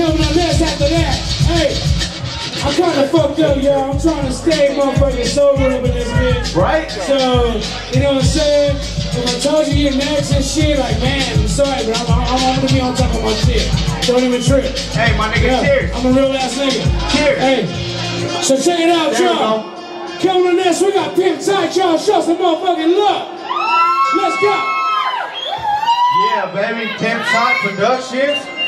Yo, my list after that. Hey, I'm kind of fucked up, y'all. I'm trying to stay motherfucking sober up in this bitch. Right? So, you know what I'm saying? If I told you you're next and shit, like, man, I'm sorry, but I'm, I'm, I'm gonna be on top of my shit. Don't even trip. Hey, my nigga, yeah, cheers. I'm a real ass nigga. Cheers. Hey, so check it out, y'all. Coming on this, we got Pimp Tight, y'all. Show some motherfucking love. Let's go. Yeah, baby. Pimp Tight Productions.